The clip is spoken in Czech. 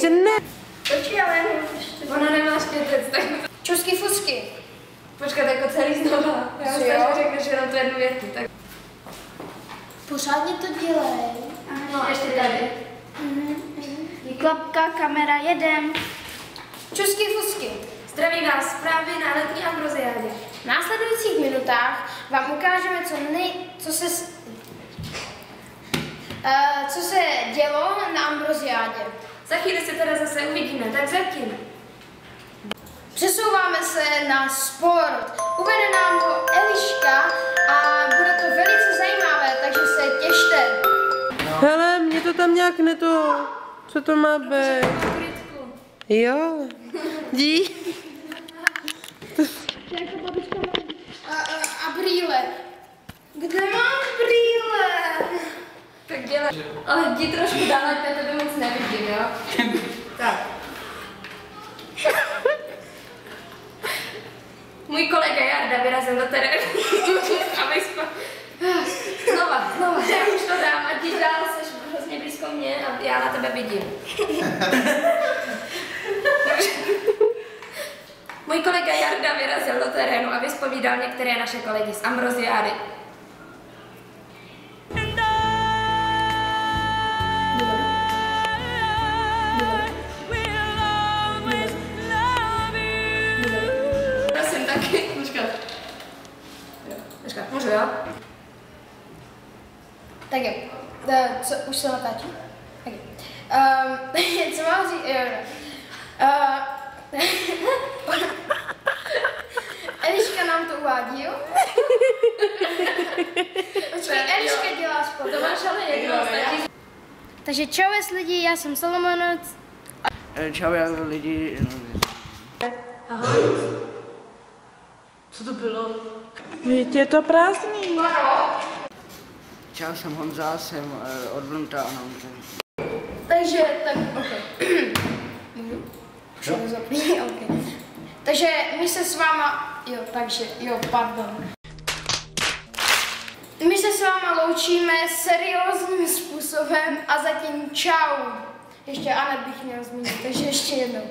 Že ne. Počkej, ale Ona nemá štětec, tak čusky fusky. počkat jako celý znova. Já Jo. už tak že jenom tu jednu větu, tak Pořádně to dělej. no ještě tady. Klapka, kamera, jedem. Čusky fusky. Zdraví vás zprávy na letní ambroziádě. V následujících minutách vám ukážeme, co, nej, co se eh, co se dělo na Ambroziádě. Za chvíli se teda zase uvidíme, tak zatím. Přesouváme se na sport. Uvede nám ho Eliška a bude to velice zajímavé, takže se těšte. Hele, mě to tam nějak neto... Co to má být? Jo. Dí. A, a, a brýle. Kde mám brýle? Dělej. Ale jdi trošku dál, ať na tebe moc nevidím, jo? tak. Můj kolega Jarda vyrazil do terénu, aby jsme... Znova, znova, já už to dám, ať jdi dál, jsi hrozně blízko mě a já na tebe vidím. Můj kolega Jarda vyrazil do terénu a vyspovídal některé naše kolegy z Ambroziády. Tak jo, Eh, co, už se natáčí? Tak jo. Um, co mám říct? Jo, jo. Uh, Eliška nám to uvádí, jo? Počkej, Eliška dělá sport. To máš ale jedno. Takže čau lidi, já jsem Solomonoc. Eh, Čau, já lidi. Co to bylo? Víte, je to prázdný. Čau, jsem Honza, jsem eh, od Blunta, ano. Takže, tak, ok. Můžu? Už rozapný, ok. Takže my se s váma, jo, takže, jo, pardon. My se s váma loučíme seriózním způsobem a zatím čau. Ještě Anet bych měl zmínit, takže ještě jednou.